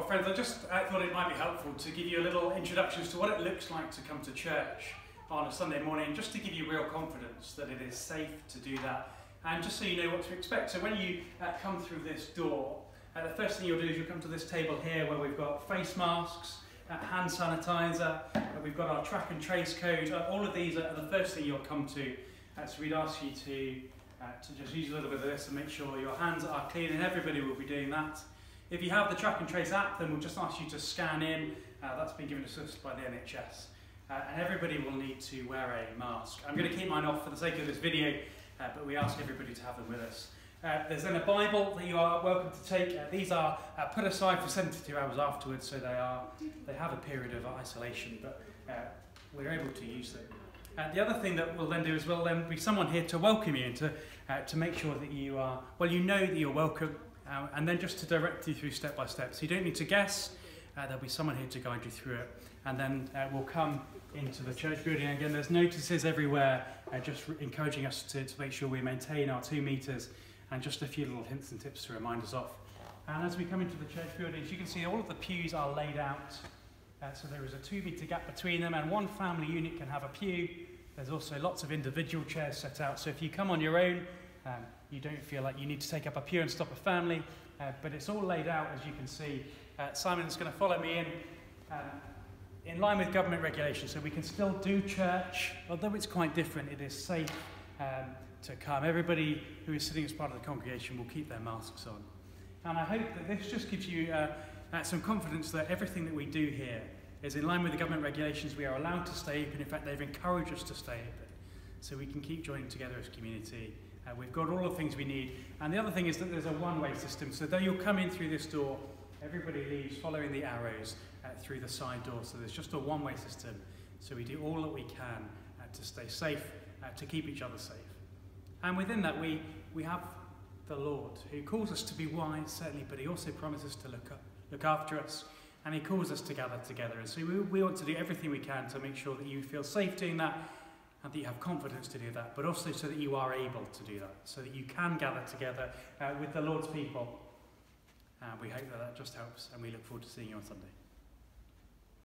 Well, friends, I just uh, thought it might be helpful to give you a little introduction as to what it looks like to come to church on a Sunday morning, just to give you real confidence that it is safe to do that, and just so you know what to expect. So when you uh, come through this door, uh, the first thing you'll do is you'll come to this table here where we've got face masks, uh, hand sanitizer, uh, we've got our track and trace code. Uh, all of these are the first thing you'll come to. Uh, so we'd ask you to, to just use a little bit of this and make sure your hands are clean, and everybody will be doing that. If you have the track and trace app, then we'll just ask you to scan in. Uh, that's been given to us by the NHS. Uh, and everybody will need to wear a mask. I'm going to keep mine off for the sake of this video, uh, but we ask everybody to have them with us. Uh, there's then a Bible that you are welcome to take. Uh, these are uh, put aside for 72 hours afterwards, so they are they have a period of isolation, but uh, we're able to use them. Uh, the other thing that we'll then do is we'll then be someone here to welcome you and to, uh, to make sure that you are, well, you know that you're welcome, uh, and then just to direct you through step by step. So you don't need to guess, uh, there'll be someone here to guide you through it, and then uh, we'll come into the church building. Again, there's notices everywhere, uh, just encouraging us to, to make sure we maintain our two metres, and just a few little hints and tips to remind us of. And as we come into the church buildings, you can see all of the pews are laid out. Uh, so there is a two metre gap between them, and one family unit can have a pew. There's also lots of individual chairs set out. So if you come on your own, um, you don't feel like you need to take up a pew and stop a family, uh, but it's all laid out as you can see. Uh, Simon's going to follow me in. Um, in line with government regulations, so we can still do church, although it's quite different, it is safe um, to come. Everybody who is sitting as part of the congregation will keep their masks on. And I hope that this just gives you uh, uh, some confidence that everything that we do here is in line with the government regulations. We are allowed to stay open. In fact, they've encouraged us to stay open. So we can keep joining together as community. Uh, we've got all the things we need. And the other thing is that there's a one-way system. So though you'll come in through this door, everybody leaves following the arrows uh, through the side door. So there's just a one-way system. So we do all that we can uh, to stay safe, uh, to keep each other safe. And within that, we, we have the Lord, who calls us to be wise, certainly, but he also promises to look, up, look after us, and he calls us to gather together. And so we, we want to do everything we can to make sure that you feel safe doing that, and that you have confidence to do that, but also so that you are able to do that, so that you can gather together uh, with the Lord's people. And uh, we hope that that just helps, and we look forward to seeing you on Sunday.